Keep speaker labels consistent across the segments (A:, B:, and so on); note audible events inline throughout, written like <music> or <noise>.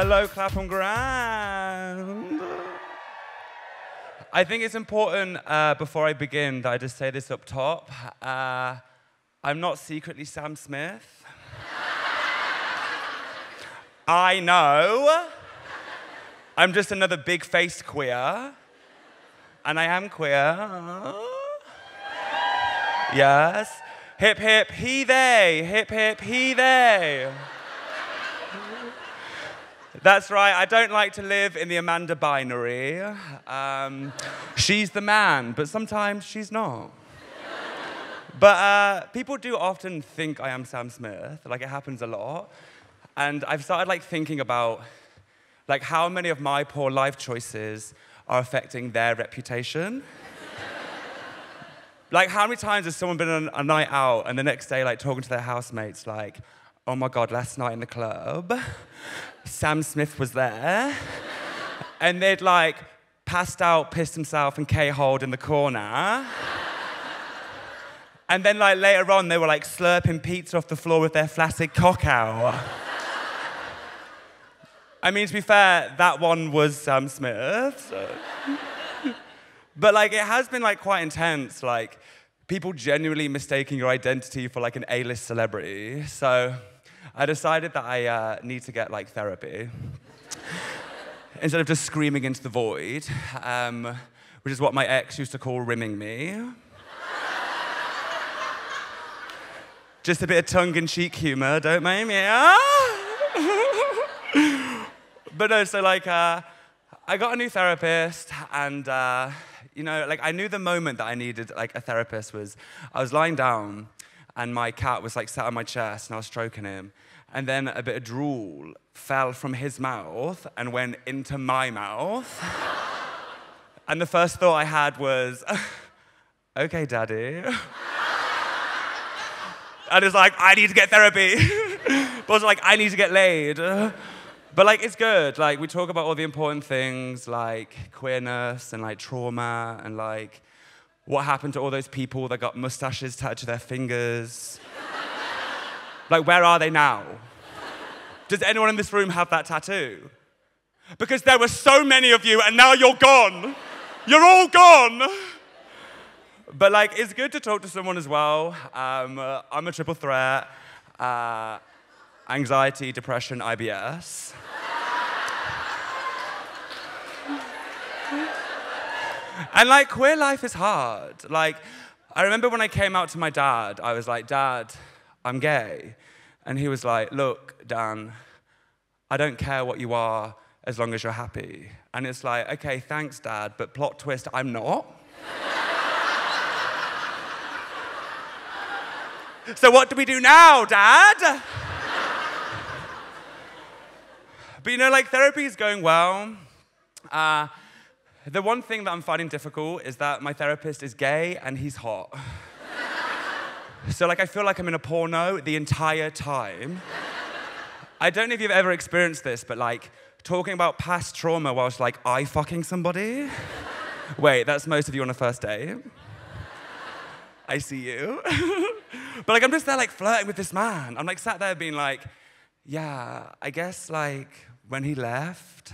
A: Hello, Clapham Grand. I think it's important uh, before I begin that I just say this up top. Uh, I'm not secretly Sam Smith. I know. I'm just another big faced queer. And I am queer. Yes. Hip hip, he they. Hip hip, he they. That's right, I don't like to live in the Amanda binary. Um, she's the man, but sometimes she's not. But uh, people do often think I am Sam Smith, like it happens a lot. And I've started like thinking about like how many of my poor life choices are affecting their reputation. like how many times has someone been on a night out and the next day like talking to their housemates like, oh my God, last night in the club, Sam Smith was there. and they'd like passed out, pissed himself, and K-holed in the corner. and then like later on, they were like slurping pizza off the floor with their flaccid cock out. I mean, to be fair, that one was Sam Smith. So. but like, it has been like quite intense. Like, people genuinely mistaking your identity for like an A-list celebrity. So I decided that I uh, need to get like therapy. Instead of just screaming into the void, um, which is what my ex used to call rimming me. just a bit of tongue-in-cheek humor, don't mind me. but no, so like, uh, I got a new therapist, and uh, you know, like I knew the moment that I needed like a therapist was I was lying down, and my cat was like sat on my chest, and I was stroking him, and then a bit of drool fell from his mouth and went into my mouth. <laughs> and the first thought I had was, <laughs> okay, daddy. <laughs> and it's like, I need to get therapy. but also like, I need to get laid. But like, it's good. Like, we talk about all the important things like queerness and like trauma and like what happened to all those people that got mustaches tattooed to their fingers. Like, where are they now? Does anyone in this room have that tattoo? Because there were so many of you and now you're gone. You're all gone. But like, it's good to talk to someone as well. Um, uh, I'm a triple threat. Uh, anxiety, depression, IBS. And like, queer life is hard. Like, I remember when I came out to my dad, I was like, Dad, I'm gay. And he was like, Look, Dan, I don't care what you are as long as you're happy. And it's like, Okay, thanks, Dad, but plot twist, I'm not. <laughs> so what do we do now, Dad? but you know, like, therapy is going well. Uh, the one thing that I'm finding difficult is that my therapist is gay and he's hot. <laughs> so, like, I feel like I'm in a porno the entire time. I don't know if you've ever experienced this, but like, talking about past trauma whilst like I fucking somebody. <laughs> Wait, that's most of you on a first date. I see you. <laughs> but like, I'm just there like flirting with this man. I'm like sat there being like, yeah, I guess like when he left,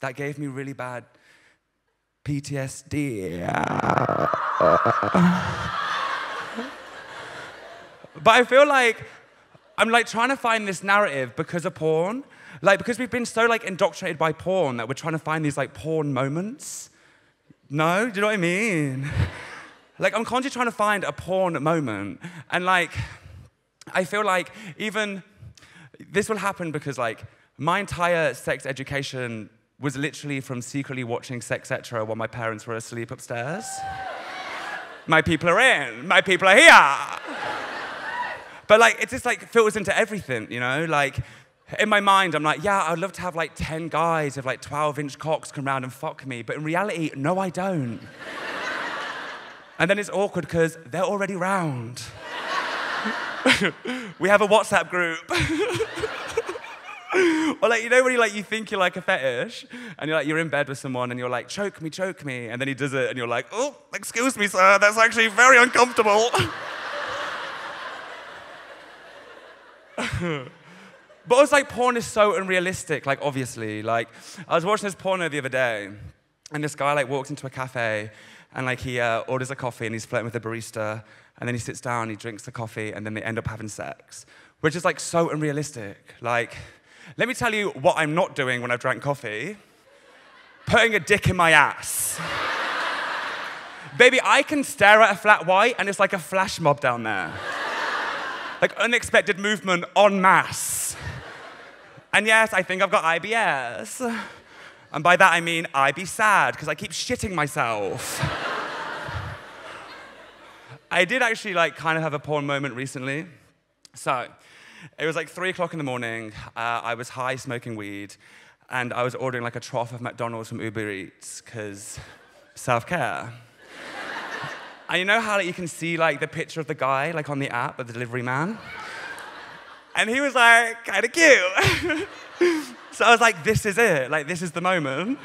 A: that gave me really bad PTSD. but I feel like I'm like trying to find this narrative because of porn. Like because we've been so like indoctrinated by porn that we're trying to find these like porn moments. No, do you know what I mean? like I'm constantly trying to find a porn moment. And like I feel like even this will happen because like my entire sex education was literally from secretly watching Sexcetera while my parents were asleep upstairs. my people are in, my people are here. but like, it just like filters into everything, you know? Like, in my mind, I'm like, yeah, I'd love to have like 10 guys with like 12 inch cocks come around and fuck me. But in reality, no, I don't. and then it's awkward because they're already round. <laughs> we have a WhatsApp group. <laughs> <laughs> or like you know when you like you think you're like a fetish and you're like you're in bed with someone and you're like choke me choke me and then he does it and you're like oh excuse me sir that's actually very uncomfortable <laughs> But also, like, porn is so unrealistic, like, obviously. Like, I was watching this porno the other day, and this guy, like, walks into a cafe, and, like, he uh, orders a coffee, and he's flirting with the barista, and then he sits down, he drinks the coffee, and then they end up having sex, which is, like, so unrealistic. Like, let me tell you what I'm not doing when I've drank coffee putting a dick in my ass. Baby, I can stare at a flat white, and it's like a flash mob down there. like unexpected movement en masse. And yes, I think I've got IBS. And by that I mean I be sad, because I keep shitting myself. I did actually like kind of have a porn moment recently. So, it was like three o'clock in the morning. Uh, I was high smoking weed, and I was ordering like a trough of McDonald's from Uber Eats, because self care. <laughs> and you know how like, you can see like the picture of the guy like on the app, of the delivery man? And he was like, kind of cute. <laughs> so I was like, this is it. Like, this is the moment.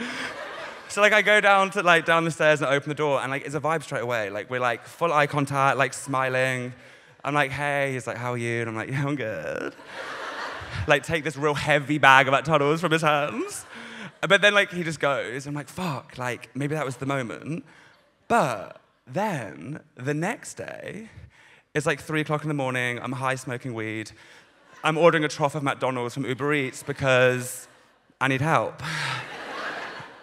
A: So like I go down to like down the stairs and open the door and like it's a vibe straight away. Like we're like full eye contact, like smiling. I'm like, hey, he's like, how are you? And I'm like, yeah, I'm good. like take this real heavy bag of McDonald's from his hands. But then like he just goes, I'm like, fuck, like maybe that was the moment. But then the next day, it's like three o'clock in the morning, I'm high smoking weed. I'm ordering a trough of McDonald's from Uber Eats because I need help.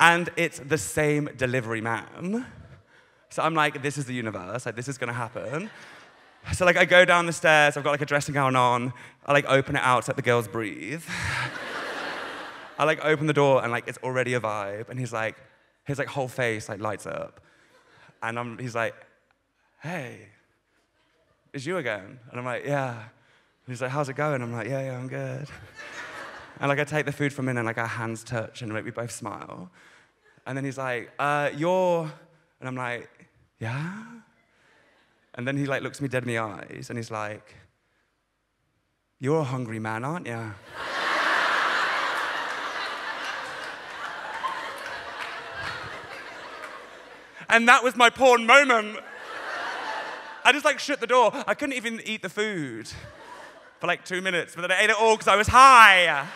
A: and it's the same delivery man. So I'm like, this is the universe, like this is gonna happen. So like I go down the stairs, I've got like a dressing gown on, I like open it out let the girls breathe. <laughs> I like open the door and like it's already a vibe, and he's like, his like whole face like lights up. And I'm, he's like, hey, it's you again. And I'm like, yeah. He's like, how's it going? I'm like, yeah, yeah, I'm good. <laughs> and like I take the food from him and like our hands touch and like we both smile. And then he's like, uh, you're, and I'm like, yeah? And then he like looks me dead in the eyes and he's like, you're a hungry man, aren't you? and that was my porn moment. I just like shut the door. I couldn't even eat the food for like two minutes, but then I ate it all because I was high.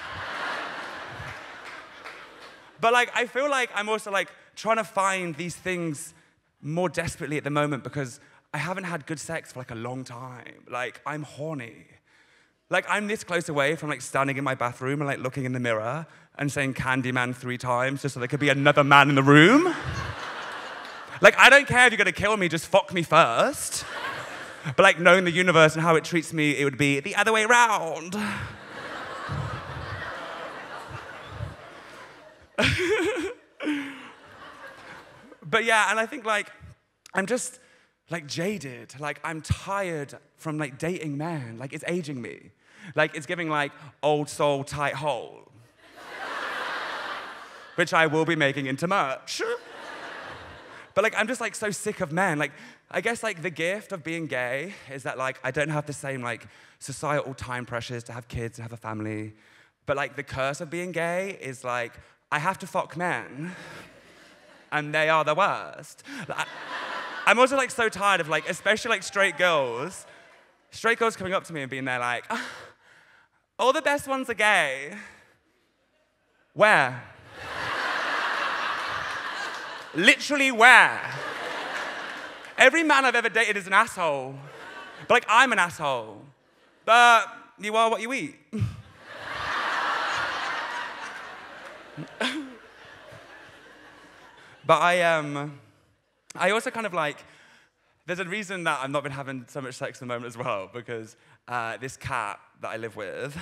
A: but like, I feel like I'm also like trying to find these things more desperately at the moment because I haven't had good sex for like a long time. Like, I'm horny. Like, I'm this close away from like standing in my bathroom and like looking in the mirror and saying Candyman three times just so there could be another man in the room. <laughs> like, I don't care if you're gonna kill me, just fuck me first. But like knowing the universe and how it treats me, it would be the other way around. <laughs> but yeah, and I think like I'm just like jaded. Like I'm tired from like dating men. Like it's aging me. Like it's giving like old soul tight hole. <laughs> Which I will be making into merch. <laughs> But like I'm just like so sick of men. Like I guess like the gift of being gay is that like I don't have the same like societal time pressures to have kids and have a family. But like the curse of being gay is like I have to fuck men. <laughs> And they are the worst. Like, I'm also like so tired of like, especially like straight girls, straight girls coming up to me and being there like, oh, all the best ones are gay. Where? Literally where? Every man I've ever dated is an asshole. But like, I'm an asshole. But you are what you eat. <laughs> but I, um, I also kind of like, there's a reason that I've not been having so much sex at the moment as well, because uh, this cat that I live with,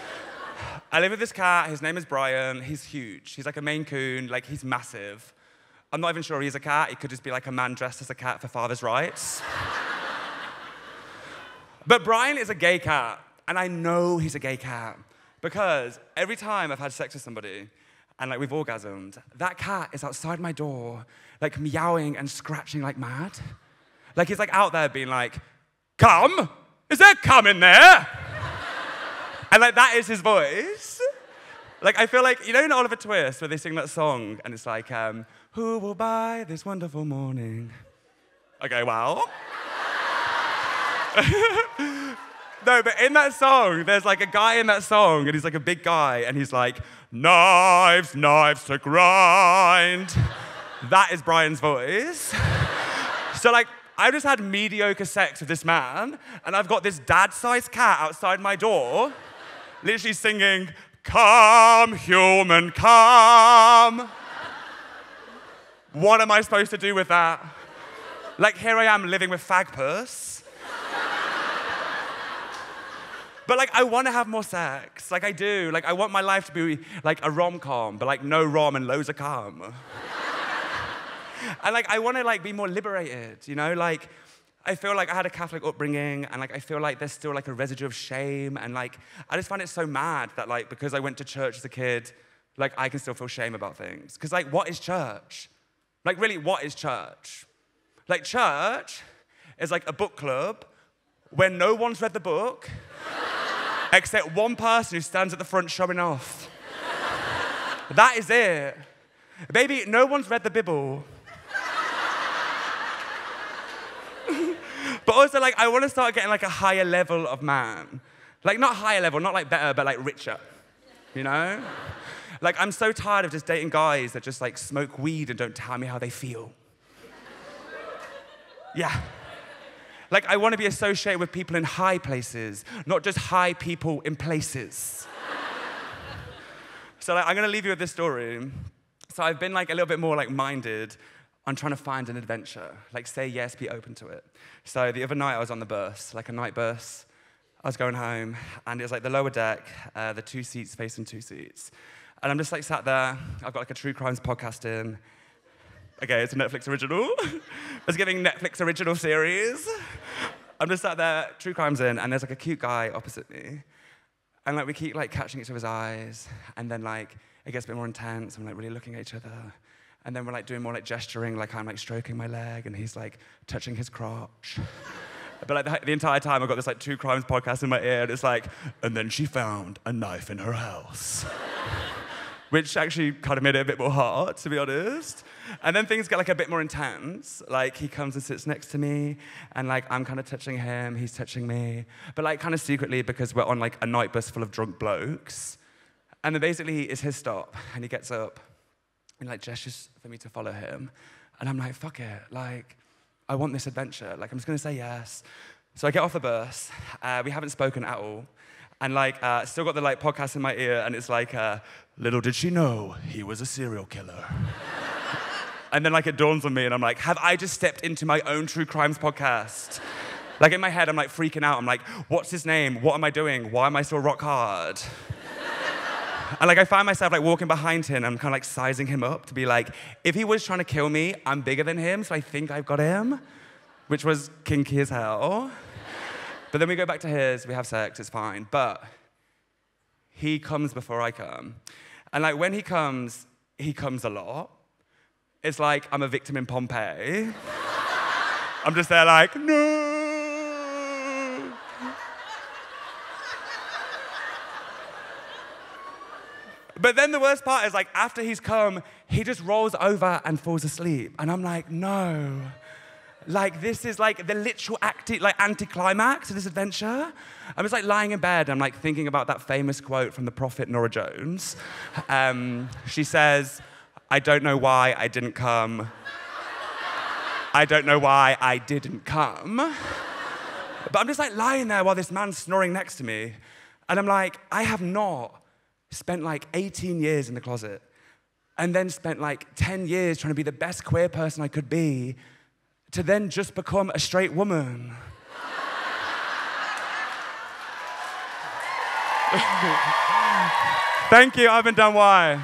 A: <laughs> I live with this cat, his name is Brian, he's huge. He's like a Maine Coon, like he's massive. I'm not even sure he's a cat. He could just be like a man dressed as a cat for father's rights. <laughs> but Brian is a gay cat, and I know he's a gay cat because every time I've had sex with somebody and like we've orgasmed, that cat is outside my door, like meowing and scratching like mad. Like he's like out there being like, "Come, is there cum in there?" <laughs> and like that is his voice. Like I feel like you know in Oliver Twist where they sing that song and it's like. Um, who will buy this wonderful morning? Okay, well. <laughs> No, but in that song, there's like a guy in that song, and he's like a big guy, and he's like, knives, knives to grind. that is Brian's voice. <laughs> so, like, I've just had mediocre sex with this man, and I've got this dad sized cat outside my door, literally singing, Come, human, come. what am I supposed to do with that? Like, here I am living with Fagpuss. But like, I want to have more sex. Like, I do. Like, I want my life to be like a rom com, but like no rom and loads of cum. <laughs> and like, I want to like be more liberated. You know, like. I feel like I had a Catholic upbringing, and like I feel like there's still like a residue of shame, and like I just find it so mad that like because I went to church as a kid, like I can still feel shame about things. Because like, what is church? Like, really, what is church? Like, church is like a book club where no one's read the book except one person who stands at the front showing off. that is it. Baby, no one's read the Bible. but also, like, I want to start getting like a higher level of man. Like, not higher level, not like better, but like richer. You know? Like, I'm so tired of just dating guys that just like smoke weed and don't tell me how they feel. Yeah. Like, I want to be associated with people in high places, not just high people in places. <laughs> so, like, I'm going to leave you with this story. So, I've been like a little bit more like minded on trying to find an adventure. Like, say yes, be open to it. So, the other night I was on the bus, like a night bus. I was going home, and it was like the lower deck, uh, the two seats facing two seats. And I'm just like sat there. I've got like a true crimes podcast in. Okay, it's a Netflix original. <laughs> I was giving Netflix original series. I'm just sat there, true crimes in, and there's like a cute guy opposite me. And like we keep like catching each other's eyes, and then like it gets a bit more intense, and we're like really looking at each other. And then we're like doing more like gesturing, like I'm like stroking my leg, and he's like touching his crotch. <laughs> but like the, the, entire time, I've got this like true crimes podcast in my ear, and it's like, and then she found a knife in her house. <laughs> Which actually kind of made it a bit more hard, to be honest. And then things get like a bit more intense. Like he comes and sits next to me, and like I'm kind of touching him, he's touching me, but like kind of secretly because we're on like a night bus full of drunk blokes. And then basically it's his stop, and he gets up and like gestures for me to follow him, and I'm like, fuck it, like I want this adventure. Like I'm just gonna say yes. So I get off the bus. Uh, we haven't spoken at all. And like, uh, still got the like podcast in my ear, and it's like, uh, little did she know he was a serial killer. <laughs> And then like it dawns on me and I'm like, have I just stepped into my own true crimes podcast? Like in my head, I'm like freaking out. I'm like, what's his name? What am I doing? Why am I still rock hard? and like I find myself like walking behind him. And I'm kind of like sizing him up to be like, if he was trying to kill me, I'm bigger than him, so I think I've got him, which was kinky as hell. But then we go back to his, we have sex, it's fine. But he comes before I come. And like when he comes, he comes a lot. It's like I'm a victim in Pompeii. <laughs> I'm just there like, no. But then the worst part is like after he's come, he just rolls over and falls asleep. And I'm like, no. Like this is like the literal acti- like anticlimax of this adventure. I'm just like lying in bed. I'm like thinking about that famous quote from the prophet Norah Jones. Um, she says, I don't know why I didn't come. I don't know why I didn't come. But I'm just like lying there while this man's snoring next to me. And I'm like, I have not spent like 18 years in the closet and then spent like 10 years trying to be the best queer person I could be to then just become a straight woman. <laughs> Thank you, I've been Dan. Why?